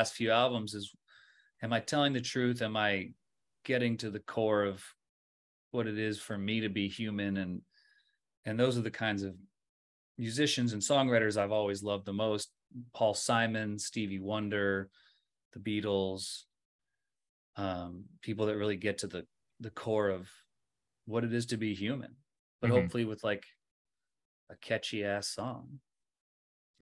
last few albums is am I telling the truth? Am I getting to the core of what it is for me to be human and and those are the kinds of musicians and songwriters I've always loved the most. Paul Simon, Stevie Wonder, the Beatles, um, people that really get to the the core of what it is to be human, but mm-hmm. hopefully with like a catchy ass song.